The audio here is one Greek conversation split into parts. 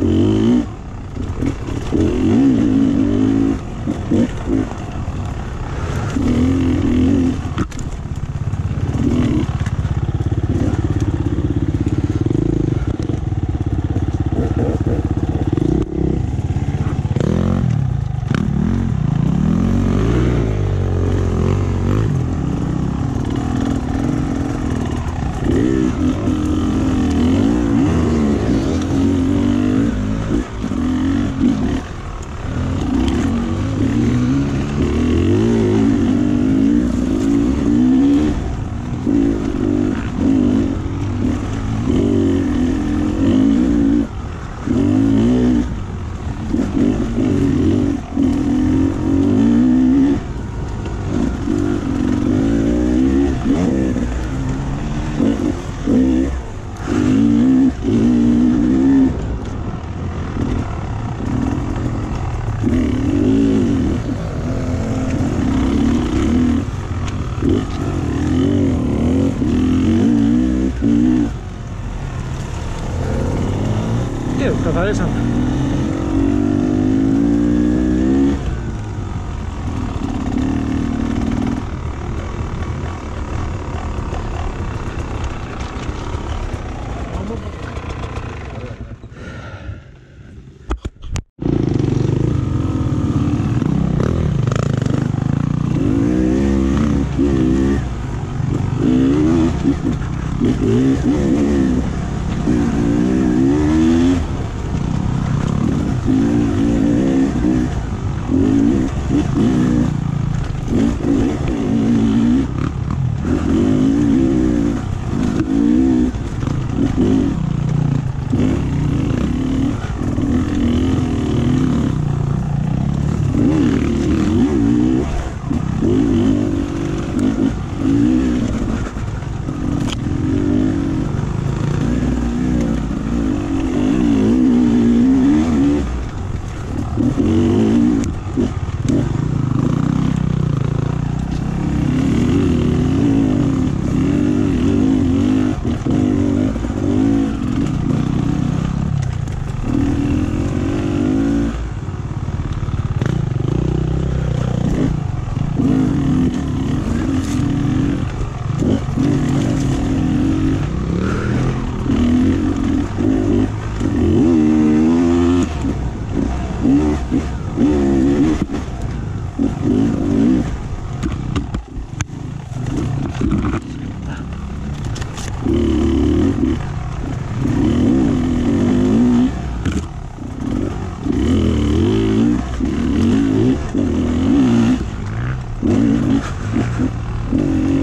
Mm-hmm. Ε, うん。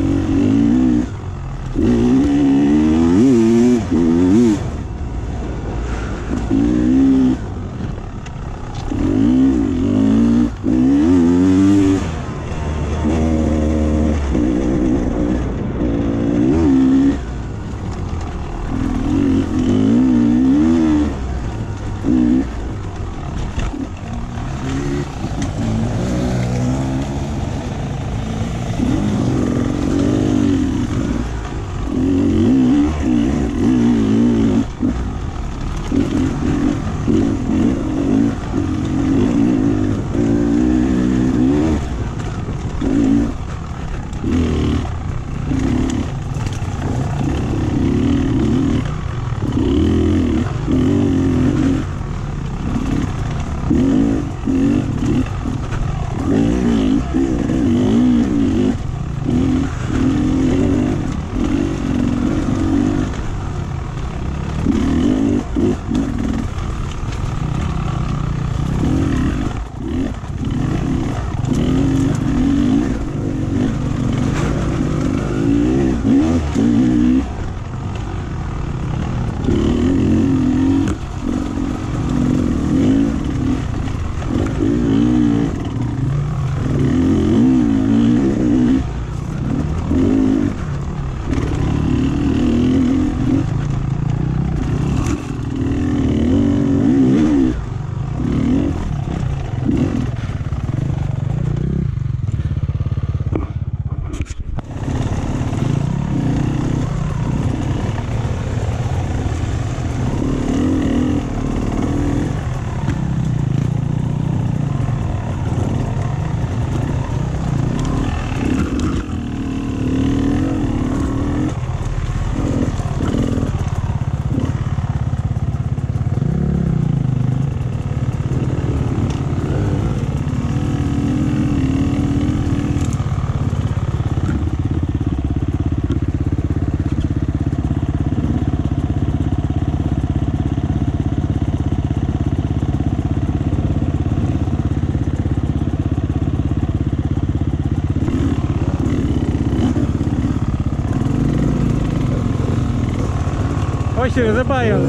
się zabają.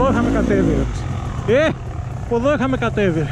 Εδώ είχαμε κατέβει. ρε. Ε, από εδώ είχαμε κατέβει.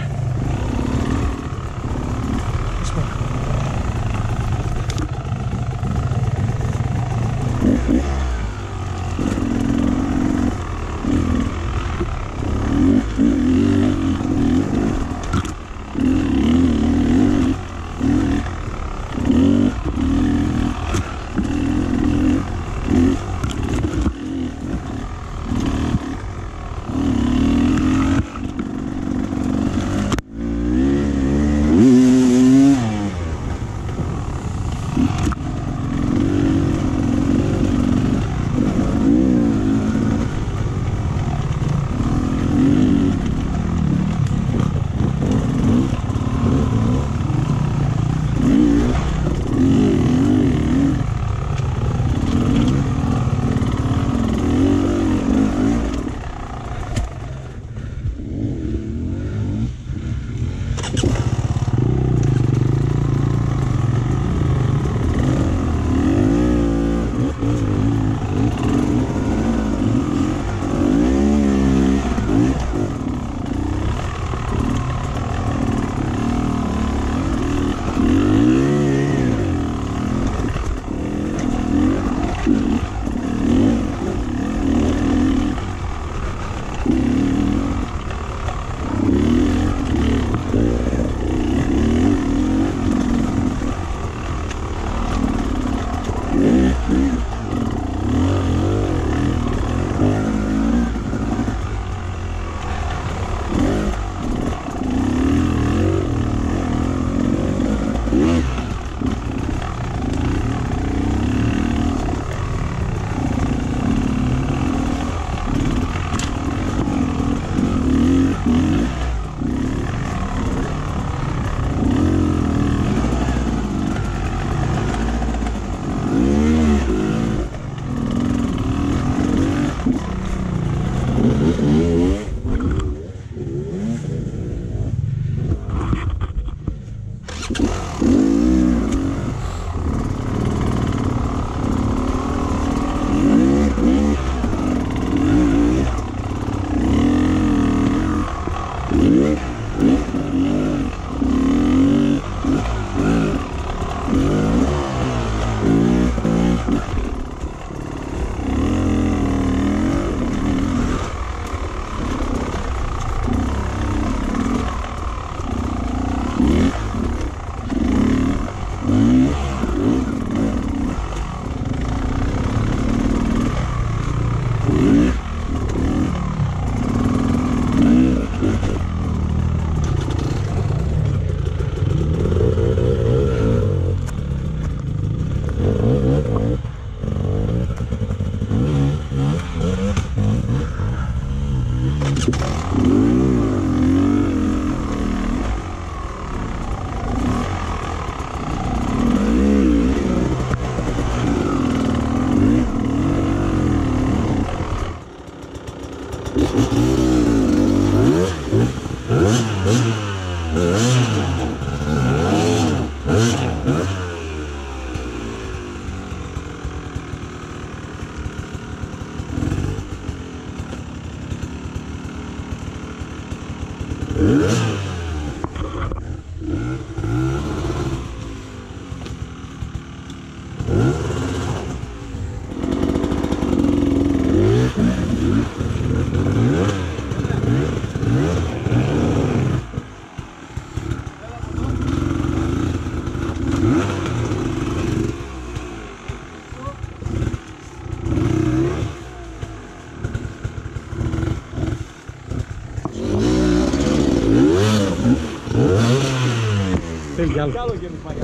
Θέλει κι άλλο. Κι άλλο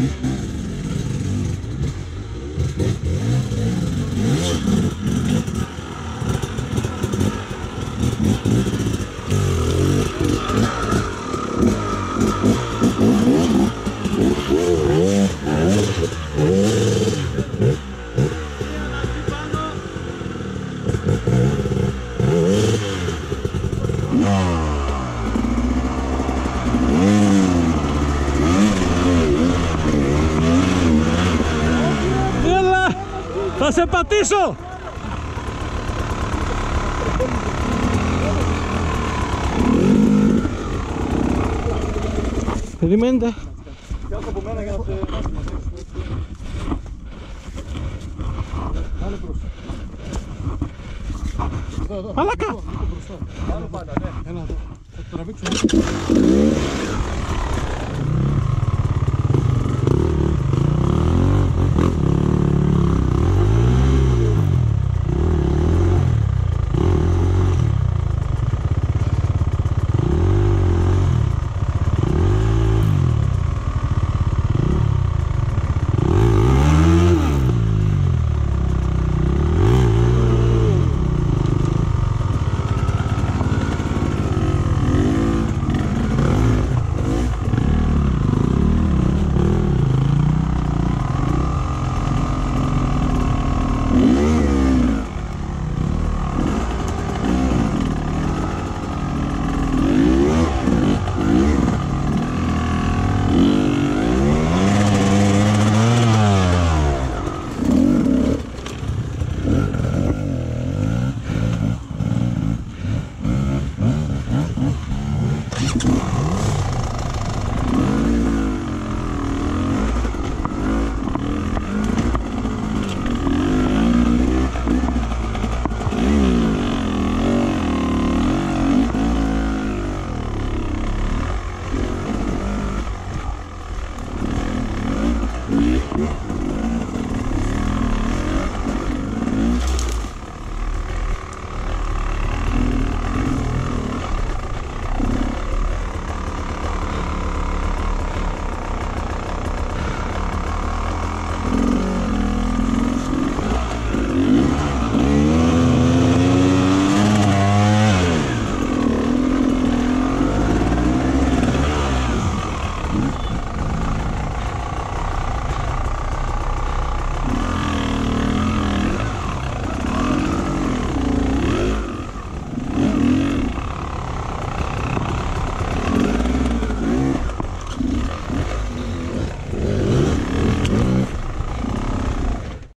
Mm-hmm. Θα σε πατήσω! Περιμένετε. Πιάσω από μένα για να σε... Πάνε μπροστά. Εδώ, εδώ. Μαλάκα! Πάνω πάντα, ναι. Έλα εδώ. Θα το τραβήξουμε.